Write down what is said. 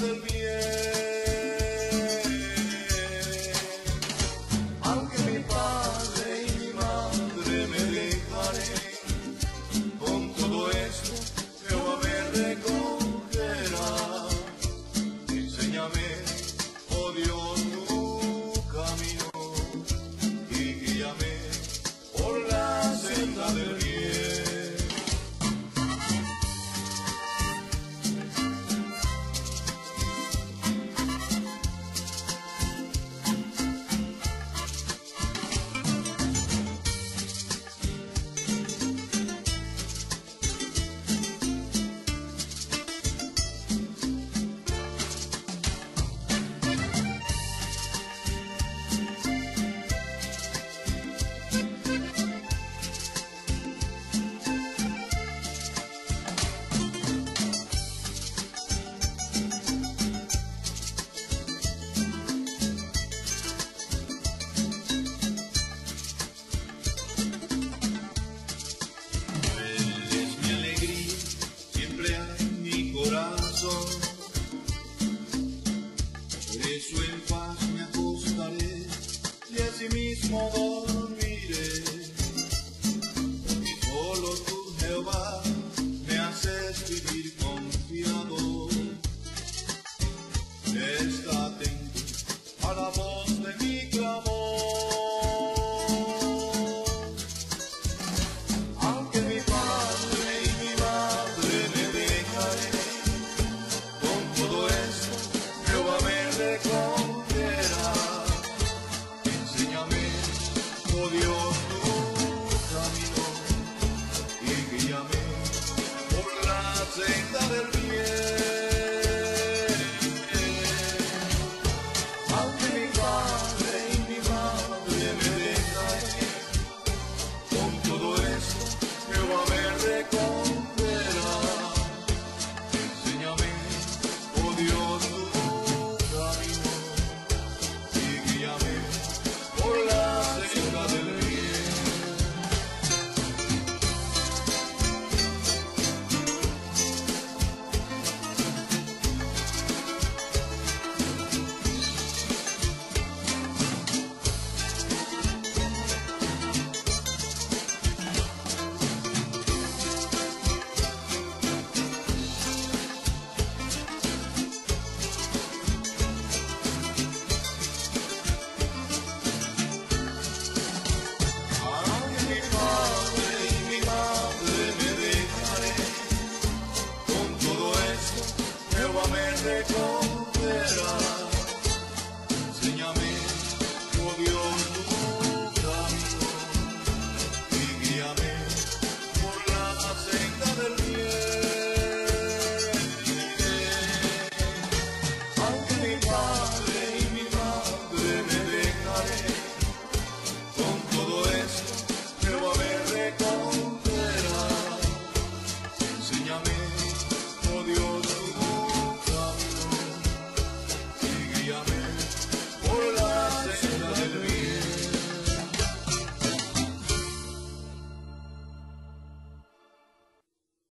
del bien. En paz me acostaré y así mismo dormiré. Y solo tú, Jehová, me haces vivir con Take one.